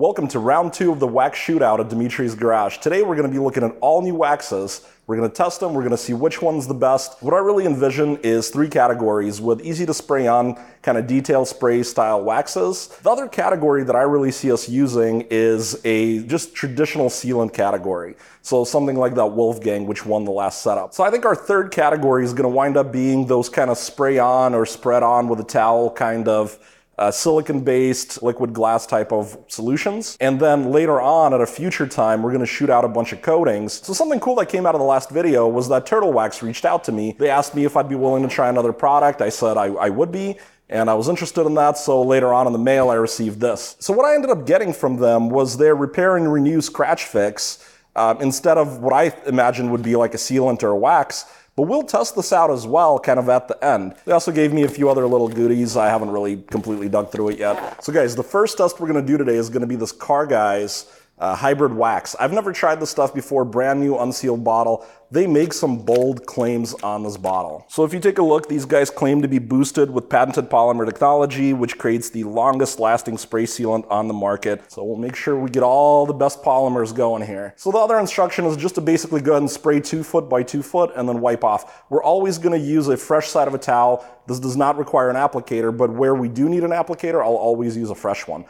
Welcome to round two of the wax shootout at Dmitry's Garage. Today we're going to be looking at all new waxes. We're going to test them, we're going to see which one's the best. What I really envision is three categories with easy to spray on, kind of detail spray style waxes. The other category that I really see us using is a just traditional sealant category. So something like that Wolfgang, which won the last setup. So I think our third category is going to wind up being those kind of spray on or spread on with a towel kind of uh, silicon-based liquid glass type of solutions. And then later on at a future time, we're gonna shoot out a bunch of coatings. So something cool that came out of the last video was that Turtle Wax reached out to me. They asked me if I'd be willing to try another product. I said I, I would be and I was interested in that, so later on in the mail I received this. So what I ended up getting from them was their repair and renew scratch fix. Um, instead of what I imagined would be like a sealant or a wax, but we'll test this out as well, kind of at the end. They also gave me a few other little goodies. I haven't really completely dug through it yet. So guys, the first test we're gonna do today is gonna be this Car Guys uh, hybrid wax. I've never tried this stuff before, brand new unsealed bottle. They make some bold claims on this bottle. So if you take a look, these guys claim to be boosted with patented polymer technology, which creates the longest lasting spray sealant on the market. So we'll make sure we get all the best polymers going here. So the other instruction is just to basically go ahead and spray two foot by two foot and then wipe off. We're always gonna use a fresh side of a towel. This does not require an applicator, but where we do need an applicator, I'll always use a fresh one.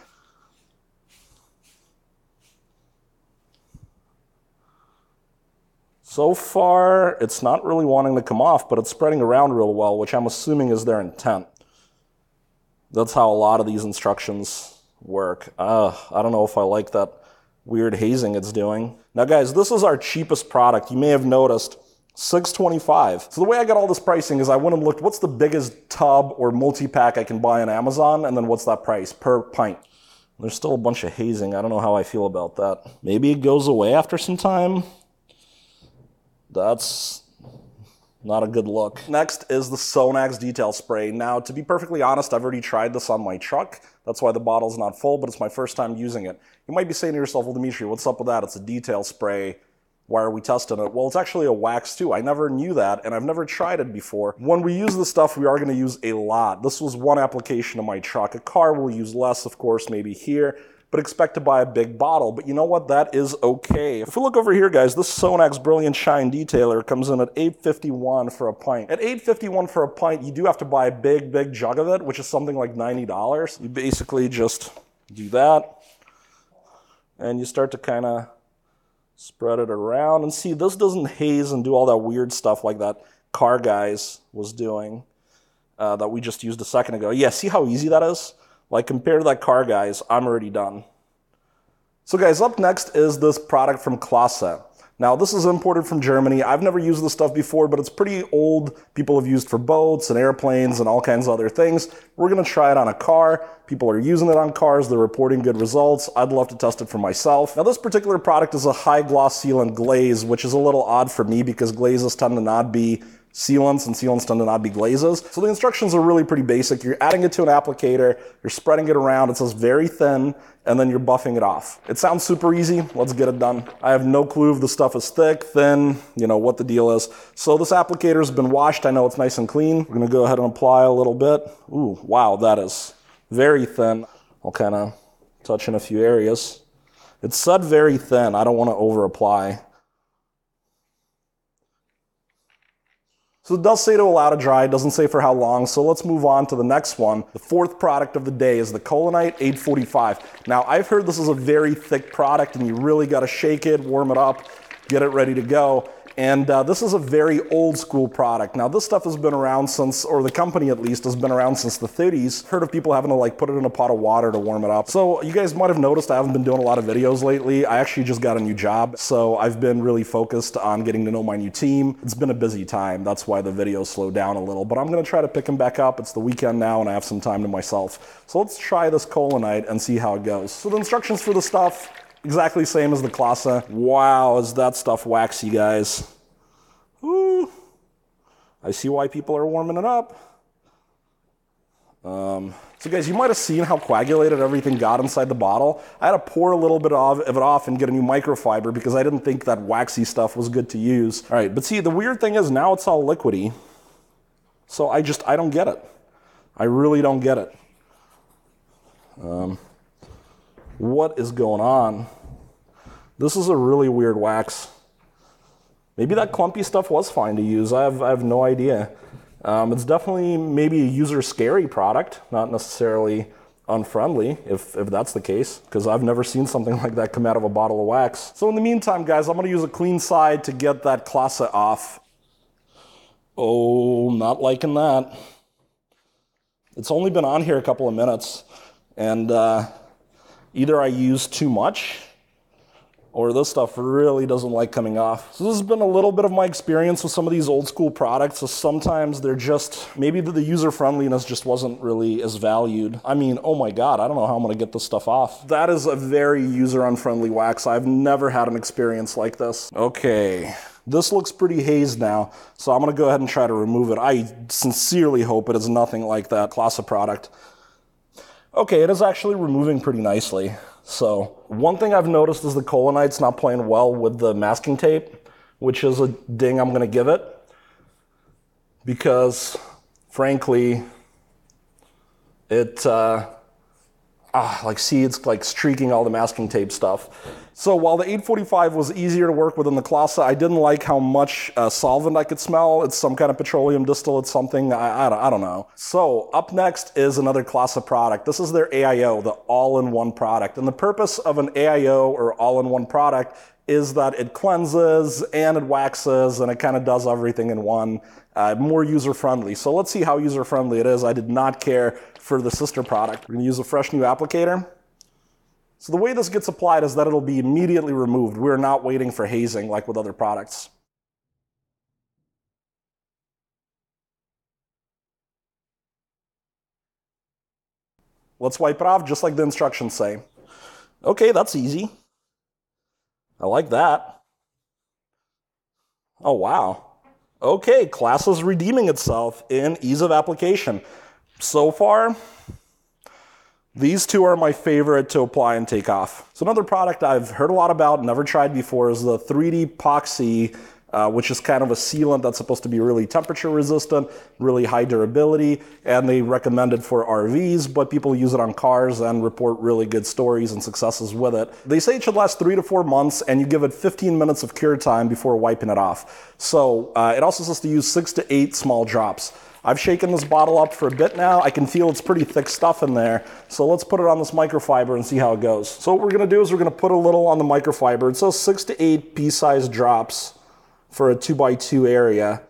So far, it's not really wanting to come off, but it's spreading around real well, which I'm assuming is their intent. That's how a lot of these instructions work. Uh, I don't know if I like that weird hazing it's doing. Now guys, this is our cheapest product. You may have noticed 625. So the way I got all this pricing is I went and looked what's the biggest tub or multi-pack I can buy on Amazon and then what's that price per pint. There's still a bunch of hazing. I don't know how I feel about that. Maybe it goes away after some time. That's not a good look. Next is the Sonax detail spray. Now, to be perfectly honest, I've already tried this on my truck. That's why the bottle's not full, but it's my first time using it. You might be saying to yourself, well, Dmitry, what's up with that? It's a detail spray. Why are we testing it? Well, it's actually a wax too. I never knew that, and I've never tried it before. When we use this stuff, we are gonna use a lot. This was one application of my truck. A car will use less, of course, maybe here but expect to buy a big bottle. But you know what? That is okay. If we look over here, guys, this Sonax Brilliant Shine Detailer comes in at 851 for a pint. At 851 for a pint, you do have to buy a big, big jug of it, which is something like $90. You basically just do that, and you start to kind of spread it around. And see, this doesn't haze and do all that weird stuff like that car guys was doing uh, that we just used a second ago. Yeah, see how easy that is? Like compared to that car, guys, I'm already done. So guys, up next is this product from Klasse. Now, this is imported from Germany. I've never used this stuff before, but it's pretty old. People have used for boats and airplanes and all kinds of other things. We're gonna try it on a car. People are using it on cars. They're reporting good results. I'd love to test it for myself. Now, this particular product is a high gloss sealant glaze, which is a little odd for me because glazes tend to not be sealants, and sealants tend to not be glazes. So the instructions are really pretty basic. You're adding it to an applicator, you're spreading it around, it says very thin, and then you're buffing it off. It sounds super easy, let's get it done. I have no clue if the stuff is thick, thin, you know, what the deal is. So this applicator's been washed, I know it's nice and clean. We're gonna go ahead and apply a little bit. Ooh, wow, that is very thin. I'll kind of touch in a few areas. It's said very thin, I don't wanna over apply. So it does say to allow to dry, it doesn't say for how long, so let's move on to the next one. The fourth product of the day is the Collinite 845. Now I've heard this is a very thick product and you really gotta shake it, warm it up, get it ready to go. And uh, this is a very old school product. Now, this stuff has been around since, or the company at least, has been around since the 30s. Heard of people having to like put it in a pot of water to warm it up. So you guys might have noticed I haven't been doing a lot of videos lately. I actually just got a new job. So I've been really focused on getting to know my new team. It's been a busy time. That's why the videos slowed down a little. But I'm going to try to pick them back up. It's the weekend now and I have some time to myself. So let's try this Collinite and see how it goes. So the instructions for the stuff, exactly same as the Klasse. Wow, is that stuff waxy, guys. Ooh. I see why people are warming it up. Um, so guys, you might have seen how coagulated everything got inside the bottle. I had to pour a little bit of it off and get a new microfiber because I didn't think that waxy stuff was good to use. All right, but see, the weird thing is now it's all liquidy. So I just, I don't get it. I really don't get it. Um, What is going on? This is a really weird wax. Maybe that clumpy stuff was fine to use. I have, I have no idea. Um, it's definitely maybe a user scary product, not necessarily unfriendly, if, if that's the case, because I've never seen something like that come out of a bottle of wax. So in the meantime, guys, I'm gonna use a clean side to get that Klasse off. Oh, not liking that. It's only been on here a couple of minutes, and uh, either I use too much or this stuff really doesn't like coming off. So this has been a little bit of my experience with some of these old school products. So sometimes they're just, maybe the user friendliness just wasn't really as valued. I mean, oh my God, I don't know how I'm gonna get this stuff off. That is a very user unfriendly wax. I've never had an experience like this. Okay. This looks pretty hazed now, so I'm gonna go ahead and try to remove it. I sincerely hope it is nothing like that Klasse product. Okay, it is actually removing pretty nicely. So one thing I've noticed is the Collinite's not playing well with the masking tape, which is a ding I'm going to give it. Because, frankly, it, uh, ah, like see, it's like streaking all the masking tape stuff. So while the 845 was easier to work with than the Klasse, I didn't like how much uh, solvent I could smell. It's some kind of petroleum distillate, something, I, I, don't, I don't know. So up next is another Klasse product. This is their AIO, the all-in-one product. And the purpose of an AIO or all-in-one product is that it cleanses and it waxes and it kind of does everything in one. Uh, more user friendly. So let's see how user friendly it is. I did not care for the sister product. We're gonna use a fresh new applicator. So the way this gets applied is that it'll be immediately removed. We're not waiting for hazing like with other products. Let's wipe it off just like the instructions say. Okay, that's easy. I like that. Oh, wow. Okay, Klasse is redeeming itself in ease of application. So far, these two are my favorite to apply and take off. So another product I've heard a lot about, never tried before, is the 3D Epoxy, uh, which is kind of a sealant that's supposed to be really temperature resistant, really high durability, and they recommend it for RVs, but people use it on cars and report really good stories and successes with it. They say it should last three to four months, and you give it 15 minutes of cure time before wiping it off. So uh, it also says to use six to eight small drops. I've shaken this bottle up for a bit now. I can feel it's pretty thick stuff in there. So let's put it on this microfiber and see how it goes. So what we're gonna do is we're gonna put a little on the microfiber. It says six to eight pea-sized drops for a two by two area.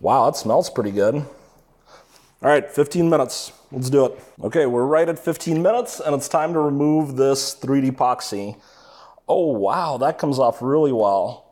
Wow, that smells pretty good. All right, 15 minutes. Let's do it. Okay, we're right at 15 minutes and it's time to remove this 3D epoxy. Oh, wow, that comes off really well.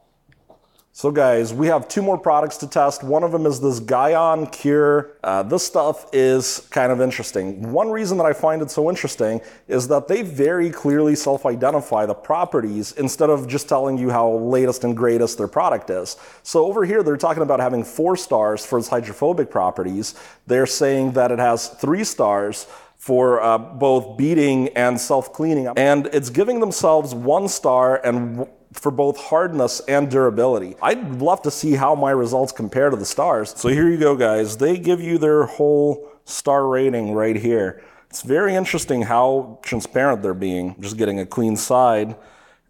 So guys, we have two more products to test. One of them is this Gyeon Cure. Uh, this stuff is kind of interesting. One reason that I find it so interesting is that they very clearly self-identify the properties instead of just telling you how latest and greatest their product is. So over here, they're talking about having four stars for its hydrophobic properties. They're saying that it has three stars for uh, both beading and self-cleaning. And it's giving themselves one star and for both hardness and durability. I'd love to see how my results compare to the stars. So here you go, guys. They give you their whole star rating right here. It's very interesting how transparent they're being. Just getting a clean side.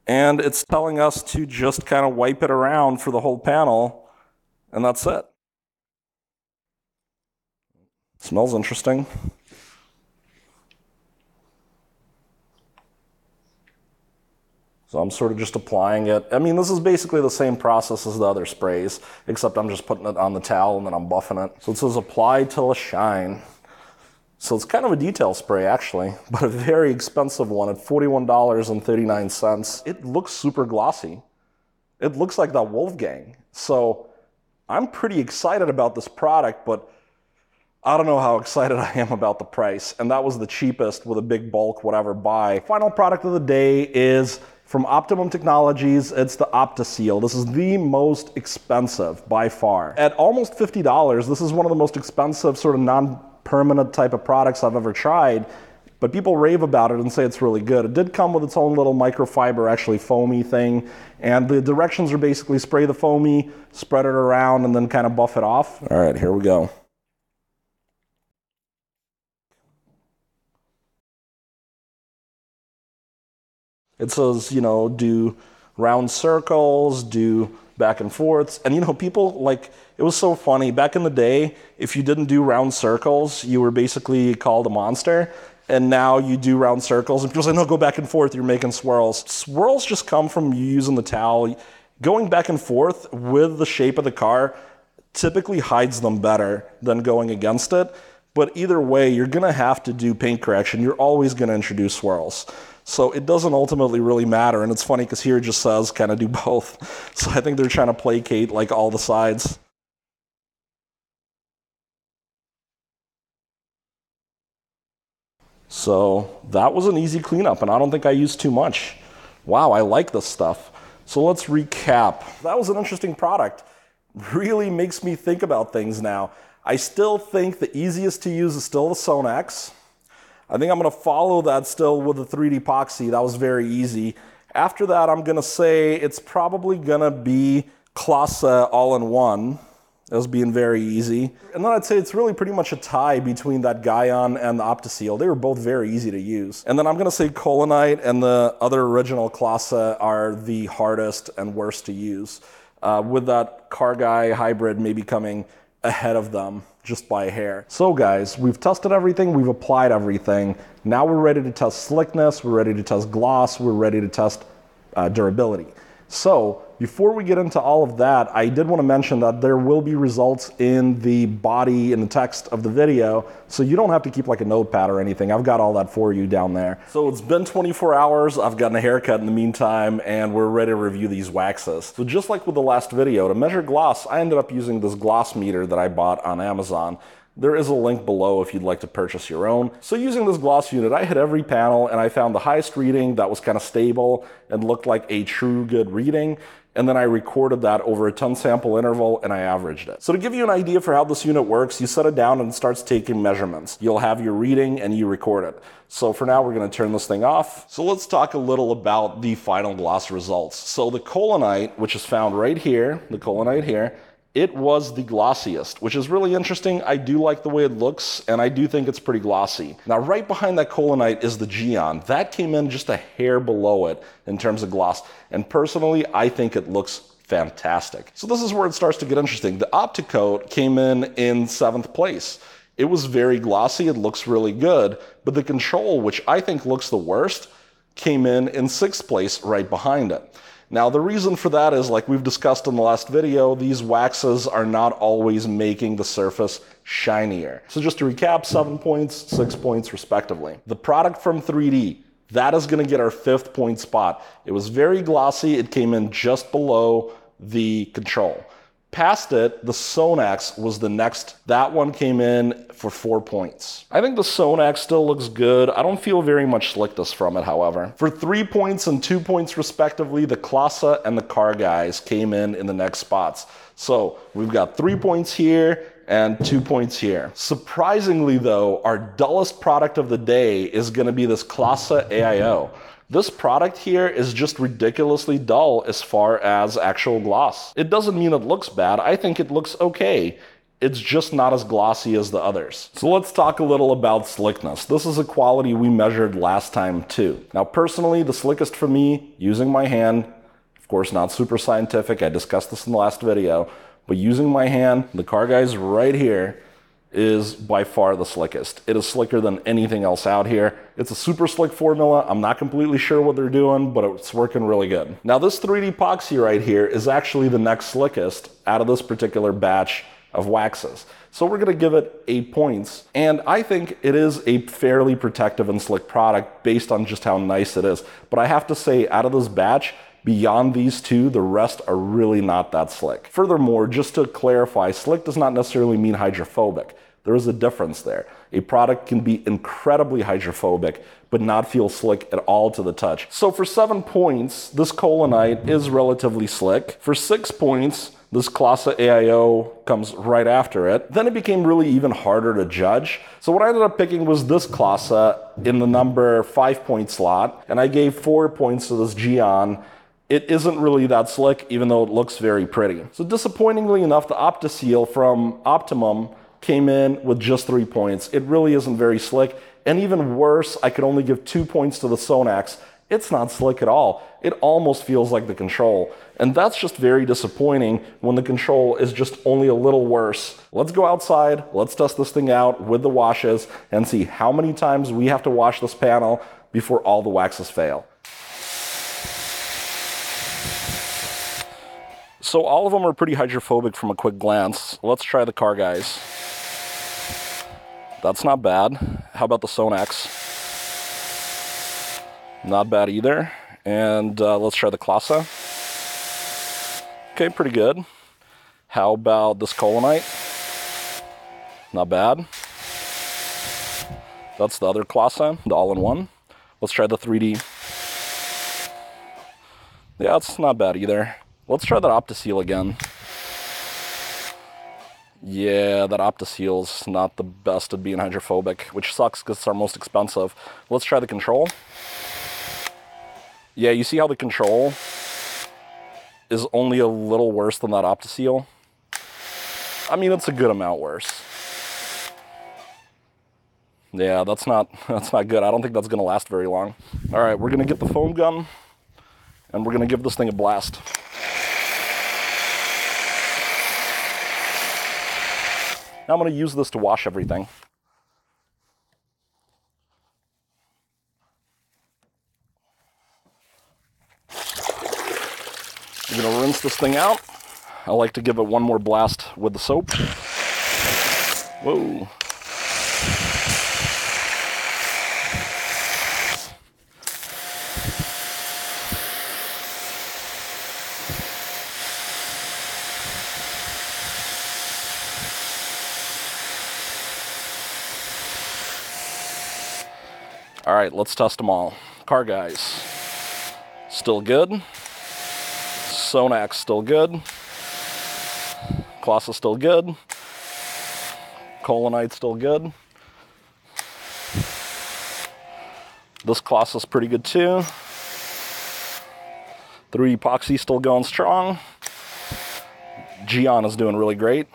And it's telling us to just kind of wipe it around for the whole panel. And that's it. Smells interesting. So I'm sort of just applying it. I mean, this is basically the same process as the other sprays, except I'm just putting it on the towel and then I'm buffing it. So it says apply till a shine. So it's kind of a detail spray actually, but a very expensive one at $41.39. It looks super glossy. It looks like that Wolfgang. So I'm pretty excited about this product, but I don't know how excited I am about the price. And that was the cheapest with a big bulk, whatever buy. Final product of the day is from Optimum Technologies, it's the OptiSeal. This is the most expensive by far. At almost $50, this is one of the most expensive sort of non-permanent type of products I've ever tried. But people rave about it and say it's really good. It did come with its own little microfiber, actually foamy thing. And the directions are basically spray the foamy, spread it around, and then kind of buff it off. All right, here we go. It says, you know, do round circles, do back and forths. And you know, people like it was so funny. Back in the day, if you didn't do round circles, you were basically called a monster. And now you do round circles, and people say, no, go back and forth, you're making swirls. Swirls just come from you using the towel. Going back and forth with the shape of the car typically hides them better than going against it. But either way, you're gonna have to do paint correction. You're always gonna introduce swirls. So it doesn't ultimately really matter. And it's funny because here it just says kind of do both. So I think they're trying to placate like all the sides. So that was an easy cleanup, and I don't think I used too much. Wow, I like this stuff. So let's recap. That was an interesting product. Really makes me think about things now. I still think the easiest to use is still the Sonax. I think I'm gonna follow that still with the 3D epoxy. That was very easy. After that, I'm gonna say it's probably gonna be Klasse all-in-one as being very easy. And then I'd say it's really pretty much a tie between that Gyeon and the Optiseal. They were both very easy to use. And then I'm gonna say Collinite and the other original Klasse are the hardest and worst to use. Uh, with that Car Guy hybrid maybe coming ahead of them just by a hair. So guys, we've tested everything, we've applied everything. Now we're ready to test slickness, we're ready to test gloss, we're ready to test uh, durability. So before we get into all of that, I did want to mention that there will be results in the body and the text of the video, so you don't have to keep like a notepad or anything. I've got all that for you down there. So it's been 24 hours, I've gotten a haircut in the meantime, and we're ready to review these waxes. So just like with the last video, to measure gloss, I ended up using this gloss meter that I bought on Amazon. There is a link below if you'd like to purchase your own. So using this gloss unit, I hit every panel and I found the highest reading that was kind of stable and looked like a true good reading. And then I recorded that over a 10 sample interval and I averaged it. So to give you an idea for how this unit works, you set it down and it starts taking measurements. You'll have your reading and you record it. So for now, we're gonna turn this thing off. So let's talk a little about the final gloss results. So the Collinite, which is found right here, the Collinite here, it was the glossiest, which is really interesting. I do like the way it looks, and I do think it's pretty glossy. Now, right behind that Collinite is the Gyeon. That came in just a hair below it in terms of gloss, and personally, I think it looks fantastic. So this is where it starts to get interesting. The Opticoat came in in seventh place. It was very glossy, it looks really good, but the Control, which I think looks the worst, came in in sixth place right behind it. Now, the reason for that is, like we've discussed in the last video, these waxes are not always making the surface shinier. So just to recap, seven points, six points respectively. The product from 3D, that is gonna get our fifth point spot. It was very glossy, it came in just below the control. Past it, the Sonax was the next. That one came in for four points. I think the Sonax still looks good. I don't feel very much slickness from it, however. For three points and two points respectively, the Klasse and the Car Guys came in in the next spots. So we've got three points here and two points here. Surprisingly though, our dullest product of the day is gonna be this Klasse AIO. This product here is just ridiculously dull as far as actual gloss. It doesn't mean it looks bad, I think it looks okay. It's just not as glossy as the others. So let's talk a little about slickness. This is a quality we measured last time too. Now personally, the slickest for me, using my hand, of course not super scientific, I discussed this in the last video, but using my hand, the car guy's right here, is by far the slickest. It is slicker than anything else out here. It's a super slick formula. I'm not completely sure what they're doing, but it's working really good. Now this 3D epoxy right here is actually the next slickest out of this particular batch of waxes. So we're gonna give it eight points. And I think it is a fairly protective and slick product based on just how nice it is. But I have to say, out of this batch, Beyond these two, the rest are really not that slick. Furthermore, just to clarify, slick does not necessarily mean hydrophobic. There is a difference there. A product can be incredibly hydrophobic, but not feel slick at all to the touch. So for seven points, this Collinite is relatively slick. For six points, this Klasse AIO comes right after it. Then it became really even harder to judge. So what I ended up picking was this Klasse in the number five point slot, and I gave four points to this Gyeon it isn't really that slick, even though it looks very pretty. So disappointingly enough, the Optiseal from Optimum came in with just three points. It really isn't very slick. And even worse, I could only give two points to the Sonax it's not slick at all. It almost feels like the control. And that's just very disappointing when the control is just only a little worse. Let's go outside, let's test this thing out with the washes and see how many times we have to wash this panel before all the waxes fail. So all of them are pretty hydrophobic from a quick glance. Let's try the car guys. That's not bad. How about the Sonax? Not bad either. And uh, let's try the Klasse. Okay, pretty good. How about this Collinite? Not bad. That's the other Klasse, the all-in-one. Let's try the 3D. Yeah, it's not bad either. Let's try that Optiseal again. Yeah, that Optiseal's not the best at being hydrophobic, which sucks because it's our most expensive. Let's try the control. Yeah, you see how the control is only a little worse than that Optiseal? I mean, it's a good amount worse. Yeah, that's not that's not good. I don't think that's gonna last very long. All right, we're gonna get the foam gun and we're gonna give this thing a blast. Now I'm gonna use this to wash everything. I'm gonna rinse this thing out. I like to give it one more blast with the soap. Whoa. Right, let's test them all. Car guys, still good. Sonax still good. Klasse still good. Collinite still good. This Klasse is pretty good too. 3 epoxy still going strong. Is doing really great.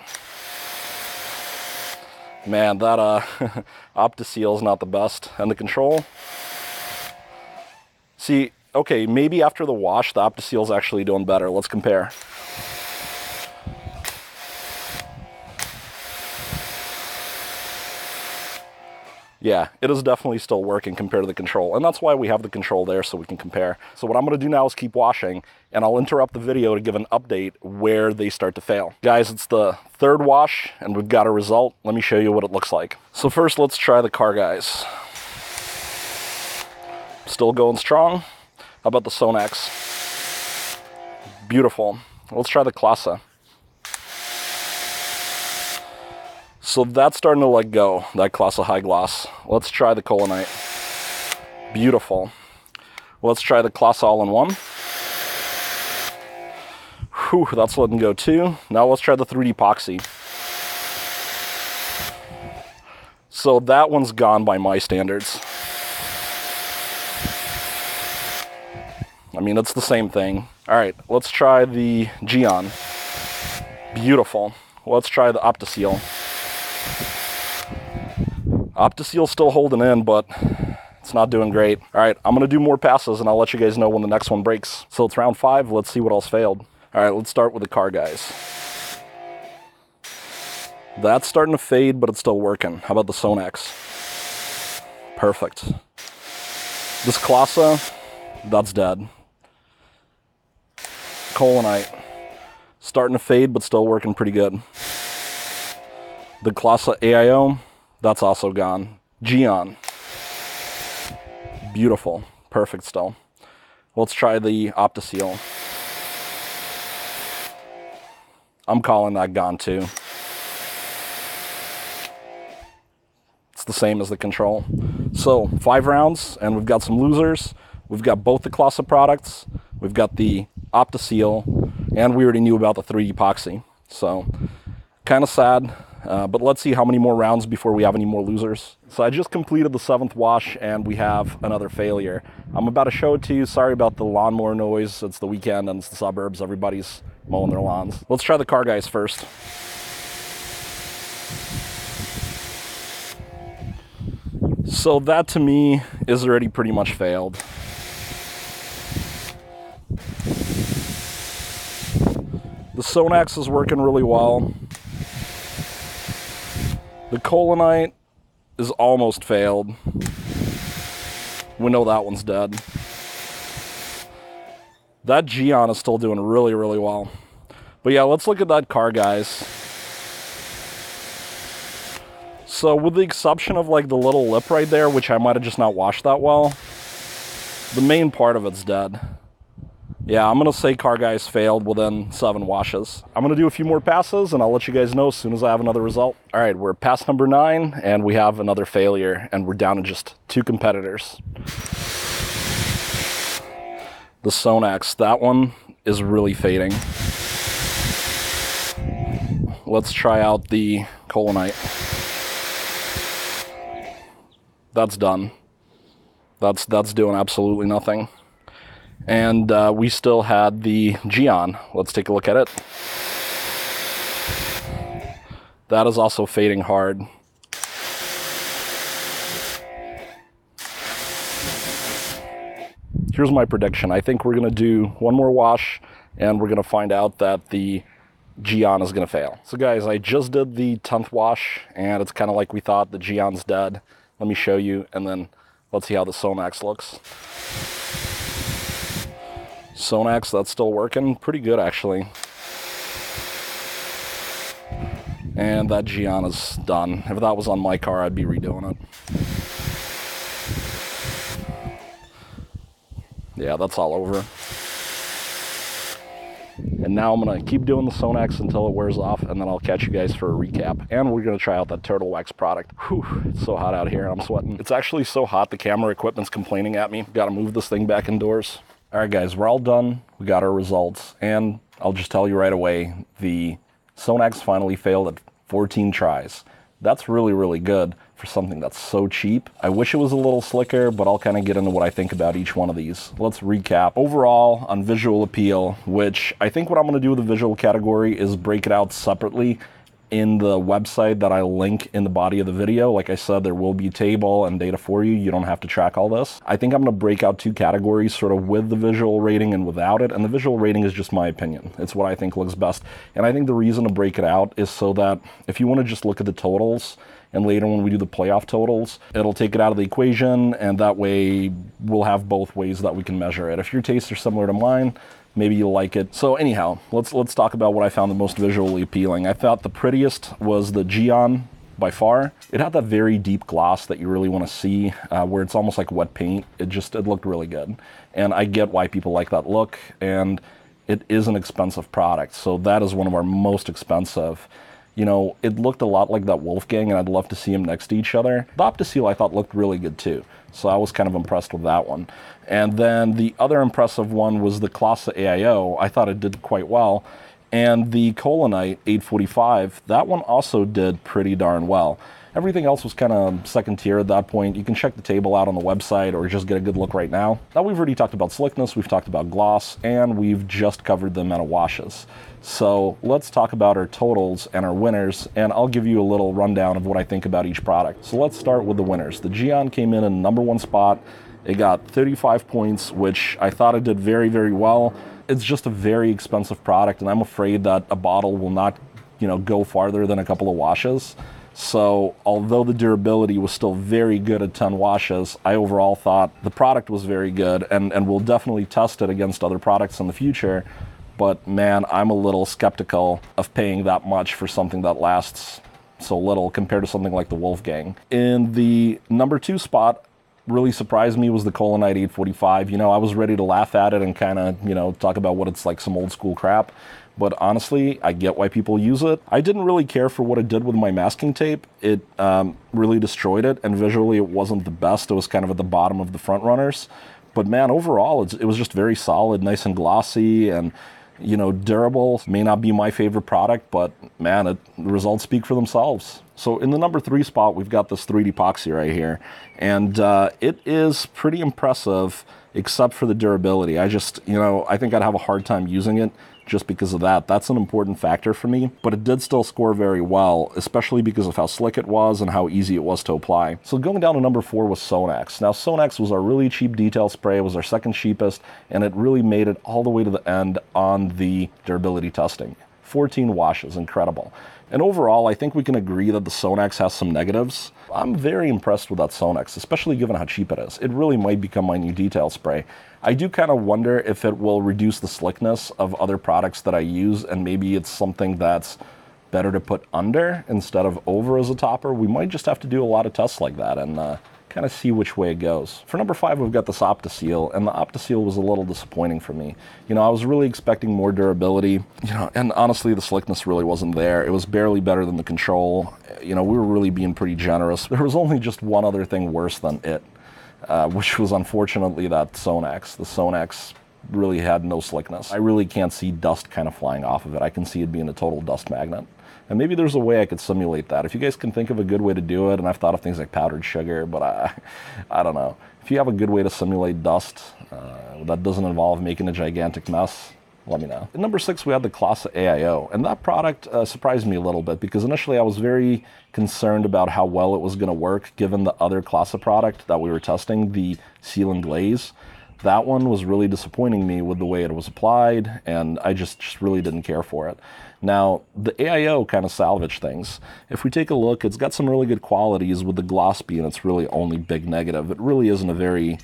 Man, that uh, Optiseal is not the best. And the control. See, okay, maybe after the wash, the is actually doing better. Let's compare. Yeah, it is definitely still working compared to the control. And that's why we have the control there so we can compare. So what I'm gonna do now is keep washing and I'll interrupt the video to give an update where they start to fail. Guys, it's the third wash and we've got a result. Let me show you what it looks like. So first, let's try the car guys. Still going strong. How about the Sonax? Beautiful. Let's try the Klasse. So that's starting to let go, that Klasse of High Gloss. Let's try the Collinite. Beautiful. Let's try the Klasse All-in-One. Whew, that's letting go too. Now let's try the 3D Epoxy. So that one's gone by my standards. I mean, it's the same thing. All right, let's try the Gyeon. Beautiful. Let's try the Optiseal. Optiseal's still holding in, but it's not doing great. All right, I'm gonna do more passes and I'll let you guys know when the next one breaks. So it's round five, let's see what else failed. All right, let's start with the car guys. That's starting to fade, but it's still working. How about the Sonax? Perfect. This Klasse, that's dead. Collinite. Starting to fade, but still working pretty good. The Klasse AIO, that's also gone. Gyeon. Beautiful. Perfect still. Let's try the Optiseal. I'm calling that gone too. It's the same as the control. So five rounds and we've got some losers. We've got both the Klasse products. We've got the Optiseal, and we already knew about the 3 epoxy. So kind of sad, uh, but let's see how many more rounds before we have any more losers. So I just completed the seventh wash and we have another failure. I'm about to show it to you. Sorry about the lawnmower noise. It's the weekend and it's the suburbs. Everybody's mowing their lawns. Let's try the car guys first. So that to me is already pretty much failed. The Sonax is working really well. The Collinite is almost failed. We know that one's dead. That Gyeon is still doing really, really well. But yeah, let's look at that car, guys. So with the exception of like the little lip right there, which I might have just not washed that well, the main part of it's dead. Yeah, I'm going to say car guys failed within seven washes. I'm going to do a few more passes and I'll let you guys know as soon as I have another result. All right, we're pass number nine and we have another failure and we're down to just two competitors. The Sonax, that one is really fading. Let's try out the Collinite. That's done. That's, that's doing absolutely nothing. And uh, we still had the Gyeon. Let's take a look at it. That is also fading hard. Here's my prediction. I think we're going to do one more wash and we're going to find out that the Gyeon is going to fail. So guys, I just did the 10th wash and it's kind of like we thought. The Gyeon's dead. Let me show you and then let's see how the Sonax looks. Sonax, that's still working pretty good actually. And that is done. If that was on my car, I'd be redoing it. Yeah, that's all over. And now I'm gonna keep doing the Sonax until it wears off, and then I'll catch you guys for a recap. And we're gonna try out that Turtle Wax product. Whew, it's so hot out here, and I'm sweating. It's actually so hot, the camera equipment's complaining at me. Gotta move this thing back indoors. All right, guys, we're all done. We got our results, and I'll just tell you right away, the Sonax finally failed at 14 tries. That's really, really good for something that's so cheap. I wish it was a little slicker, but I'll kind of get into what I think about each one of these. Let's recap. Overall, on visual appeal, which I think what I'm going to do with the visual category is break it out separately in the website that I link in the body of the video. Like I said, there will be table and data for you. You don't have to track all this. I think I'm going to break out two categories, sort of with the visual rating and without it. And the visual rating is just my opinion. It's what I think looks best. And I think the reason to break it out is so that if you want to just look at the totals, and later when we do the playoff totals, it'll take it out of the equation, and that way we'll have both ways that we can measure it. If your tastes are similar to mine, maybe you'll like it. So anyhow, let's let's talk about what I found the most visually appealing. I thought the prettiest was the Gyeon by far. It had that very deep gloss that you really want to see, uh, where it's almost like wet paint. It just it looked really good, and I get why people like that look. And it is an expensive product, so that is one of our most expensive. You know, it looked a lot like that Wolfgang, and I'd love to see them next to each other. The Optiseal I thought looked really good too, so I was kind of impressed with that one. And then the other impressive one was the Klasse AIO. I thought it did quite well. And the Collinite 845, that one also did pretty darn well. Everything else was kind of second tier at that point. You can check the table out on the website or just get a good look right now. Now we've already talked about slickness, we've talked about gloss, and we've just covered the amount of washes. So let's talk about our totals and our winners, and I'll give you a little rundown of what I think about each product. So let's start with the winners. The Gyeon came in in number one spot. It got 35 points, which I thought it did very, very well. It's just a very expensive product, and I'm afraid that a bottle will not, you know, go farther than a couple of washes. So, although the durability was still very good at 10 washes, I overall thought the product was very good, and, and we'll definitely test it against other products in the future. But man, I'm a little skeptical of paying that much for something that lasts so little compared to something like the Wolfgang. In the number two spot, really surprised me was the Collinite 845. You know, I was ready to laugh at it and kind of, you know, talk about what it's like some old school crap. But honestly, I get why people use it. I didn't really care for what it did with my masking tape. It um, really destroyed it, and visually, it wasn't the best. It was kind of at the bottom of the front runners. But man, overall, it was just very solid, nice and glossy, and you know, durable. May not be my favorite product, but man, it, the results speak for themselves. So in the number three spot, we've got this 3D epoxy right here, and uh, it is pretty impressive, except for the durability. I just, you know, I think I'd have a hard time using it just because of that. That's an important factor for me, but it did still score very well, especially because of how slick it was and how easy it was to apply. So going down to number four was Sonax. Now Sonax was our really cheap detail spray, it was our second cheapest, and it really made it all the way to the end on the durability testing. 14 washes, incredible. And overall, I think we can agree that the Sonax has some negatives. I'm very impressed with that Sonax, especially given how cheap it is. It really might become my new detail spray. I do kind of wonder if it will reduce the slickness of other products that I use, and maybe it's something that's better to put under instead of over as a topper. We might just have to do a lot of tests like that and uh, kind of see which way it goes. For number five, we've got this OptiSeal, and the OptiSeal was a little disappointing for me. You know, I was really expecting more durability, you know, and honestly, the slickness really wasn't there. It was barely better than the Control. You know, we were really being pretty generous. There was only just one other thing worse than it, uh, which was unfortunately that Sonax. The Sonax really had no slickness. I really can't see dust kind of flying off of it. I can see it being a total dust magnet. And maybe there's a way I could simulate that. If you guys can think of a good way to do it, and I've thought of things like powdered sugar, but I, I don't know. If you have a good way to simulate dust uh, that doesn't involve making a gigantic mess, let me know. At number six, we had the Klasse AIO, and that product uh, surprised me a little bit because initially I was very concerned about how well it was going to work given the other Klasse product that we were testing, the Seal and Glaze. That one was really disappointing me with the way it was applied, and I just, just really didn't care for it. Now, the AIO kind of salvaged things. If we take a look, it's got some really good qualities with the gloss being its really only big negative. It really isn't a very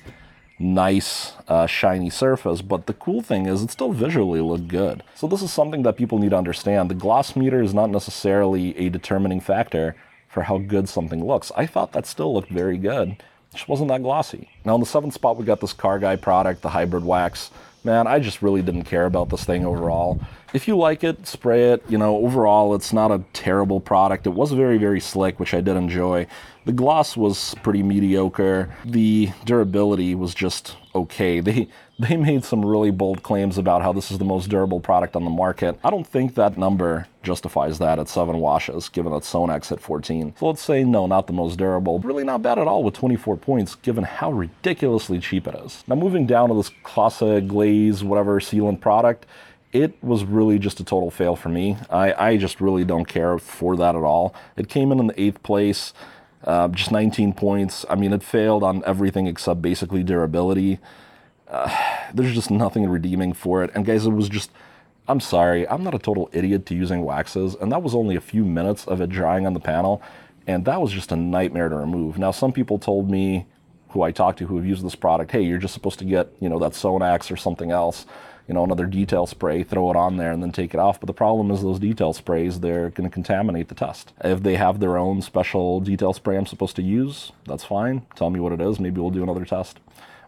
nice, uh, shiny surface, but the cool thing is it still visually looked good. So this is something that people need to understand. The gloss meter is not necessarily a determining factor for how good something looks. I thought that still looked very good It just wasn't that glossy. Now in the seventh spot, we got this Car Guy product, the Hybrid Wax. Man, I just really didn't care about this thing overall. If you like it, spray it. You know, overall, it's not a terrible product. It was very, very slick, which I did enjoy. The gloss was pretty mediocre. The durability was just okay. They they made some really bold claims about how this is the most durable product on the market. I don't think that number justifies that at seven washes, given that Sonax at 14. So let's say no, not the most durable. Really not bad at all with 24 points, given how ridiculously cheap it is. Now moving down to this Klasse Glaze, whatever sealant product, it was really just a total fail for me. I, I just really don't care for that at all. It came in in the eighth place, uh, just 19 points. I mean, it failed on everything except basically durability. Uh, there's just nothing redeeming for it. And guys, it was just, I'm sorry, I'm not a total idiot to using waxes, and that was only a few minutes of it drying on the panel, and that was just a nightmare to remove. Now, some people told me, who I talked to who have used this product, hey, you're just supposed to get, you know, that Sonax or something else, you know, another detail spray, throw it on there and then take it off. But the problem is those detail sprays, they're going to contaminate the test. If they have their own special detail spray I'm supposed to use, that's fine. Tell me what it is. Maybe we'll do another test.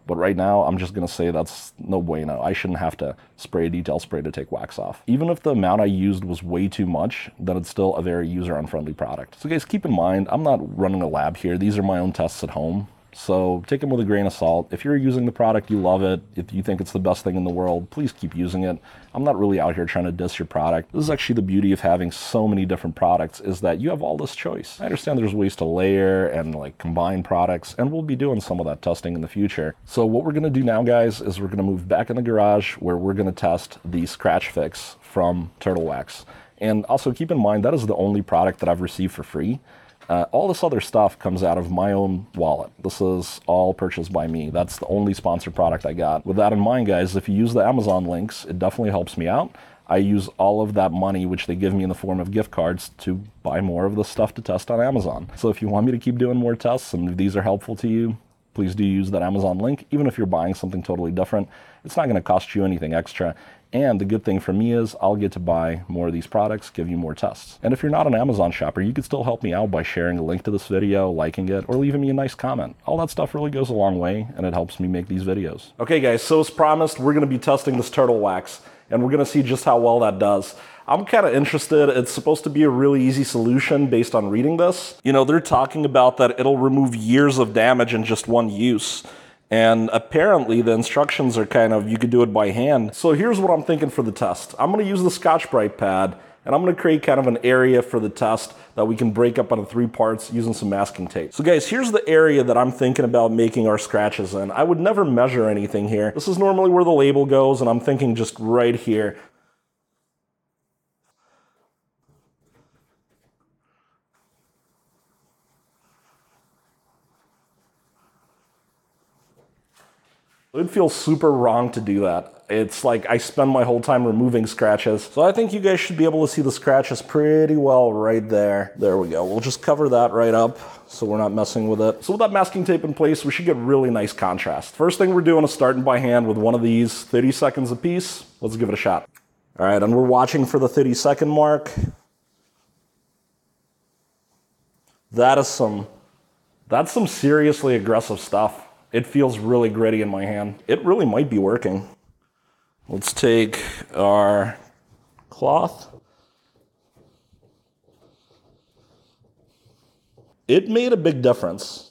But right now, I'm just going to say that's no bueno. I shouldn't have to spray a detail spray to take wax off. Even if the amount I used was way too much, then it's still a very user-unfriendly product. So guys, keep in mind, I'm not running a lab here. These are my own tests at home. So take them with a grain of salt. If you're using the product, you love it, if you think it's the best thing in the world, please keep using it. I'm not really out here trying to diss your product. This is actually the beauty of having so many different products is that you have all this choice. I understand there's ways to layer and like combine products, and we'll be doing some of that testing in the future. So what we're gonna do now, guys, is we're gonna move back in the garage where we're gonna test the scratch fix from Turtle Wax. And also keep in mind, that is the only product that I've received for free. Uh, all this other stuff comes out of my own wallet. This is all purchased by me. That's the only sponsored product I got. With that in mind, guys, if you use the Amazon links, it definitely helps me out. I use all of that money, which they give me in the form of gift cards, to buy more of the stuff to test on Amazon. So if you want me to keep doing more tests and if these are helpful to you, please do use that Amazon link. Even if you're buying something totally different, it's not going to cost you anything extra. And the good thing for me is I'll get to buy more of these products, give you more tests. And if you're not an Amazon shopper, you could still help me out by sharing a link to this video, liking it, or leaving me a nice comment. All that stuff really goes a long way and it helps me make these videos. Okay guys, so as promised, we're gonna be testing this turtle wax and we're gonna see just how well that does. I'm kind of interested. It's supposed to be a really easy solution based on reading this. You know, they're talking about that it'll remove years of damage in just one use. And apparently the instructions are kind of, you could do it by hand. So here's what I'm thinking for the test. I'm gonna use the Scotch-Brite pad and I'm gonna create kind of an area for the test that we can break up into three parts using some masking tape. So guys, here's the area that I'm thinking about making our scratches in. I would never measure anything here. This is normally where the label goes and I'm thinking just right here. It would feel super wrong to do that. It's like I spend my whole time removing scratches. So I think you guys should be able to see the scratches pretty well right there. There we go. We'll just cover that right up so we're not messing with it. So with that masking tape in place, we should get really nice contrast. First thing we're doing is starting by hand with one of these, 30 seconds a piece. Let's give it a shot. All right, and we're watching for the 30 second mark. That is some, that's some seriously aggressive stuff. It feels really gritty in my hand. It really might be working. Let's take our cloth. It made a big difference.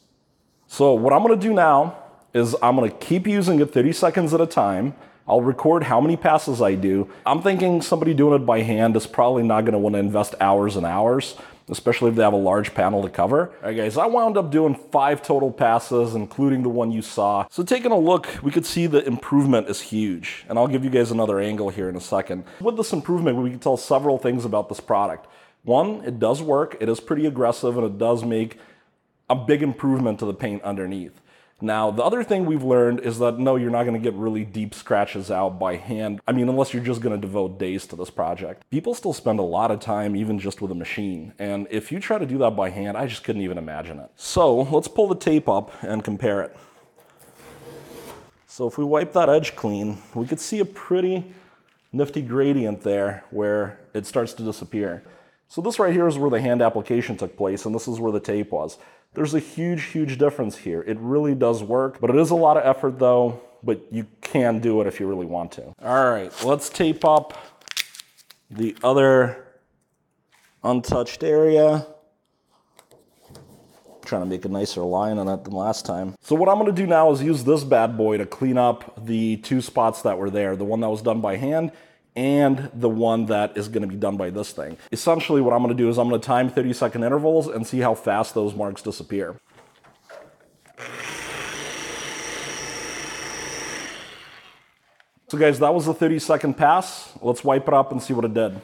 So what I'm gonna do now is I'm gonna keep using it 30 seconds at a time. I'll record how many passes I do. I'm thinking somebody doing it by hand is probably not gonna wanna invest hours and hours especially if they have a large panel to cover. All right, guys, I wound up doing five total passes, including the one you saw. So taking a look, we could see the improvement is huge. And I'll give you guys another angle here in a second. With this improvement, we can tell several things about this product. One, it does work, it is pretty aggressive, and it does make a big improvement to the paint underneath. Now, the other thing we've learned is that no, you're not going to get really deep scratches out by hand. I mean, unless you're just going to devote days to this project. People still spend a lot of time even just with a machine. And if you try to do that by hand, I just couldn't even imagine it. So let's pull the tape up and compare it. So if we wipe that edge clean, we could see a pretty nifty gradient there where it starts to disappear. So this right here is where the hand application took place, and this is where the tape was. There's a huge, huge difference here. It really does work, but it is a lot of effort though, but you can do it if you really want to. All right, let's tape up the other untouched area. trying to make a nicer line on it than last time. So what I'm gonna do now is use this bad boy to clean up the two spots that were there. The one that was done by hand and the one that is going to be done by this thing. Essentially what I'm going to do is I'm to time 30 second intervals and see how fast those marks disappear. So guys, that was the 30 second pass. Let's wipe it up and see what it did.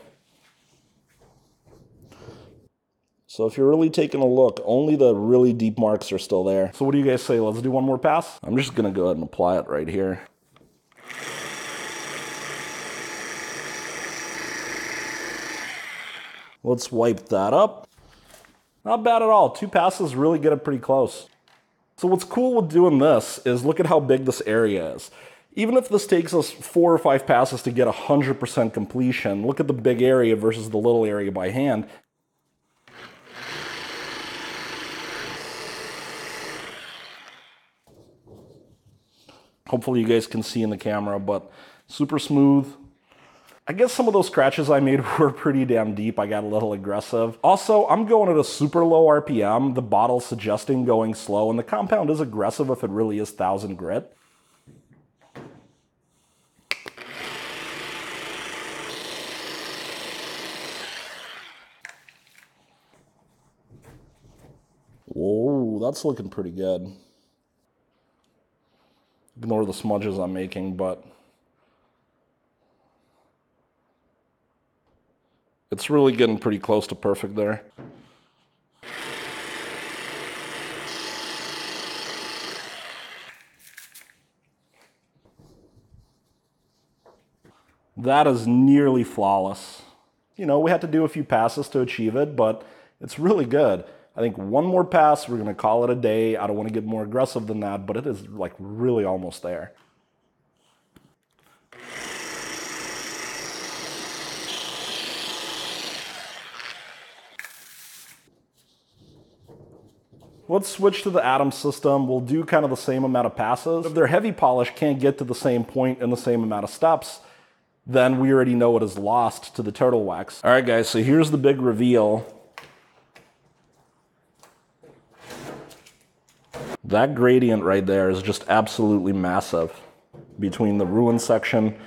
So if you're really taking a look, only the really deep marks are still there. So what do you guys say? Let's do one more pass. I'm just gonna go ahead and apply it right here. Let's wipe that up. Not bad at all. Two passes really get it pretty close. So what's cool with doing this is look at how big this area is. Even if this takes us four or five passes to get 100% completion, look at the big area versus the little area by hand. Hopefully you guys can see in the camera, but super smooth, I guess some of those scratches I made were pretty damn deep. I got a little aggressive. Also, I'm going at a super low RPM. The bottle's suggesting going slow, and the compound is aggressive if it really is 1000 grit. Whoa, that's looking pretty good. Ignore the smudges I'm making, but It's really getting pretty close to perfect there. That is nearly flawless. You know, we had to do a few passes to achieve it, but it's really good. I think one more pass, we're gonna call it a day. I don't wanna get more aggressive than that, but it is like really almost there. Let's switch to the Adam's system. We'll do kind of the same amount of passes. If their heavy polish can't get to the same point in the same amount of steps, then we already know it is lost to the turtle wax. All right, guys, so here's the big reveal. That gradient right there is just absolutely massive between the ruin section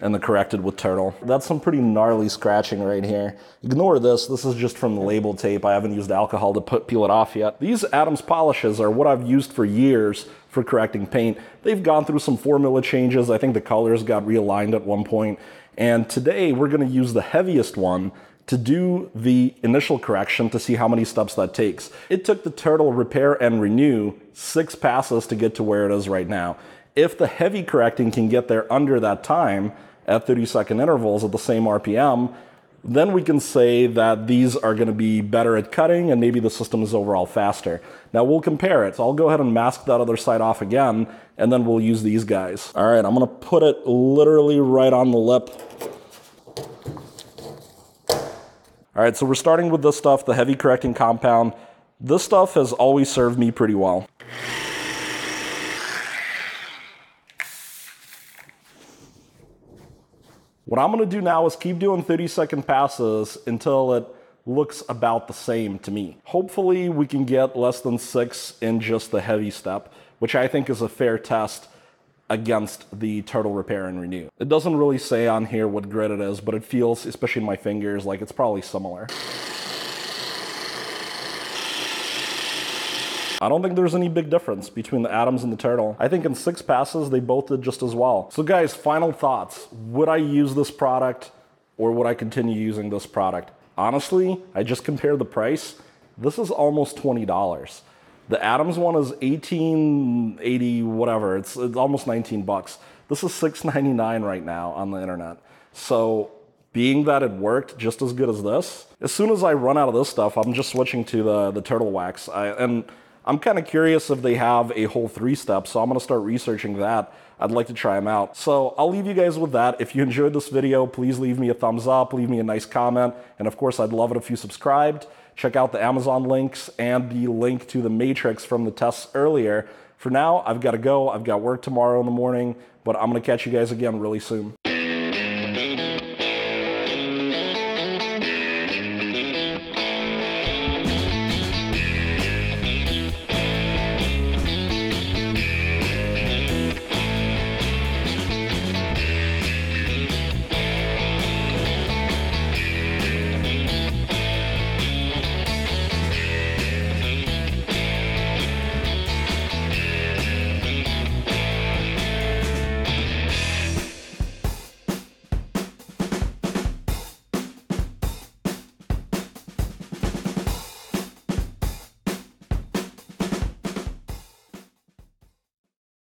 and the corrected with turtle. That's some pretty gnarly scratching right here. Ignore this, this is just from the label tape. I haven't used alcohol to put, peel it off yet. These Adams polishes are what I've used for years for correcting paint. They've gone through some formula changes. I think the colors got realigned at one point. And today we're gonna use the heaviest one to do the initial correction to see how many steps that takes. It took the turtle repair and renew six passes to get to where it is right now if the heavy correcting can get there under that time at 30 second intervals at the same RPM, then we can say that these are going to be better at cutting and maybe the system is overall faster. Now we'll compare it. So I'll go ahead and mask that other side off again and then we'll use these guys. All right, I'm going to put it literally right on the lip. All right, so we're starting with this stuff, the heavy correcting compound. This stuff has always served me pretty well. What I'm gonna do now is keep doing 30 second passes until it looks about the same to me. Hopefully we can get less than six in just the heavy step, which I think is a fair test against the turtle repair and renew. It doesn't really say on here what grit it is, but it feels, especially in my fingers, like it's probably similar. I don't think there's any big difference between the Adams and the Turtle. I think in six passes, they both did just as well. So guys, final thoughts. Would I use this product or would I continue using this product? Honestly, I just compared the price. This is almost $20. The Adams one is 1880 whatever. It's, it's almost 19 bucks. This is 6.99 right now on the internet. So being that it worked just as good as this, as soon as I run out of this stuff, I'm just switching to the, the turtle wax. I, and I'm kind of curious if they have a whole three step, so I'm to start researching that. I'd like to try them out. So I'll leave you guys with that. If you enjoyed this video, please leave me a thumbs up, leave me a nice comment, and of course, I'd love it if you subscribed. Check out the Amazon links and the link to the matrix from the tests earlier. For now, I've got to go. I've got work tomorrow in the morning, but I'm going to catch you guys again really soon.